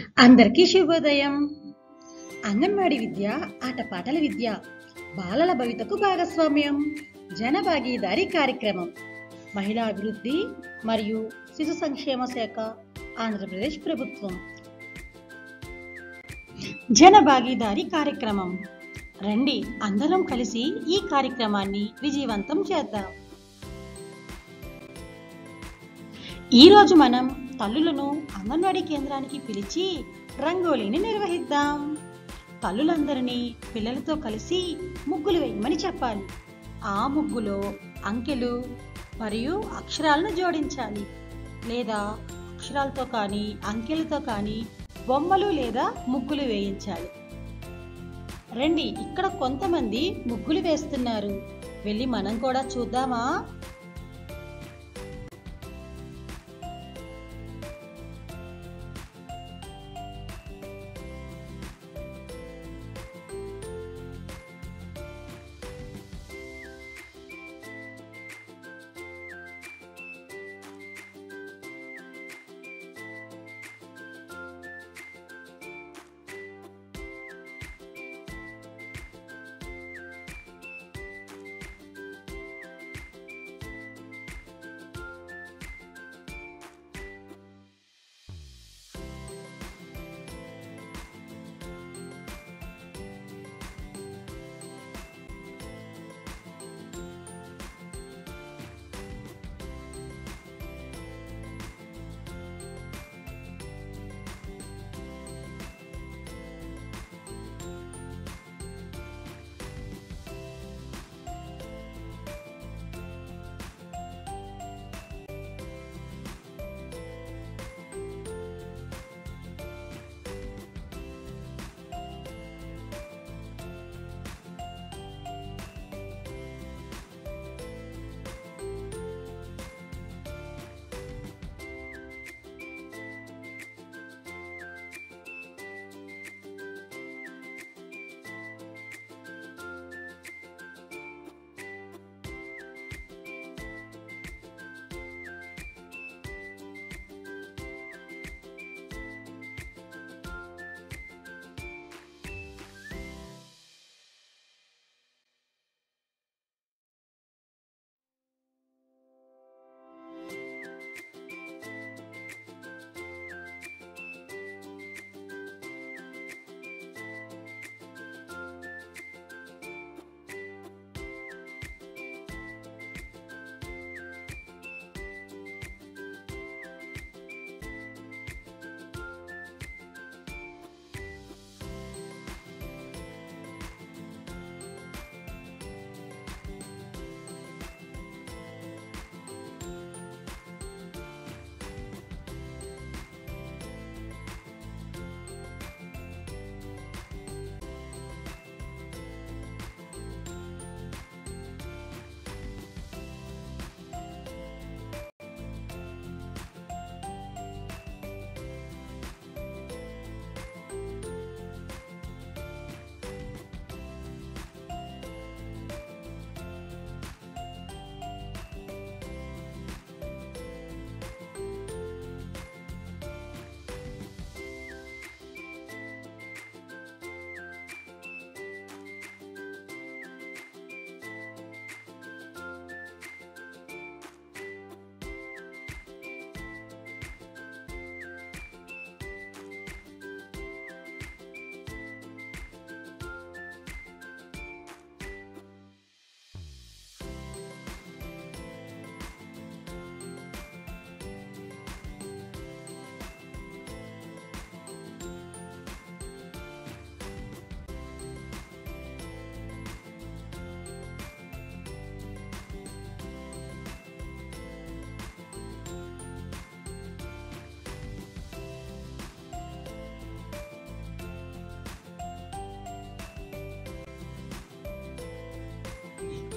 అందరికీ శుభోదయం. అంగన్వాడి విద్య ఆటపాటల విద్య బాలల భవితకు భాగస్వామ్యం జనభాగీదారీ కార్యక్రమం మహిళా అభివృద్ధి మరియు శిశు సంక్షేమ శాఖ ఆంధ్రప్రదేశ్ ప్రభుత్వం. జనభాగీదారీ కార్యక్రమం. రండి అందరం కలిసి ఈ కార్యక్రమాన్ని విజయవంతం చేద్దాం. ఈరోజు మనం తల్లులను అంగన్వాడీ కేంద్రానికి పిలిచి రంగోలీని నిర్వహిద్దాం. తల్లులందరినీ పిల్లలతో కలిసి ముగ్గులు వేయమని చెప్పాలి. ఆ ముగ్గులో అంకెలు మరియు అక్షరాలను జోడించాలి. లేదా అక్షరాలతో కానీ అంకెలతో కానీ బొమ్మలు లేదా ముగ్గులు వేయించాలి. రండి ఇక్కడ కొంతమంది ముగ్గులు వేస్తున్నారు. వెళ్ళి మనం కూడా చూద్దామా?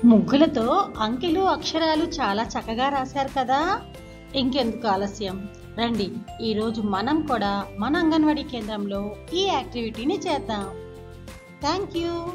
ముగ్గులతో అంకెలు అక్షరాలు చాలా చక్కగా రాశారు కదా. ఇంకెందుకు ఆలస్యం? రండి ఈరోజు మనం కూడా మన అంగన్వాడీ కేంద్రంలో ఈ యాక్టివిటీని చేద్దాం. Thank you.